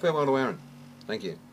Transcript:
Farewell to Aaron. Thank you.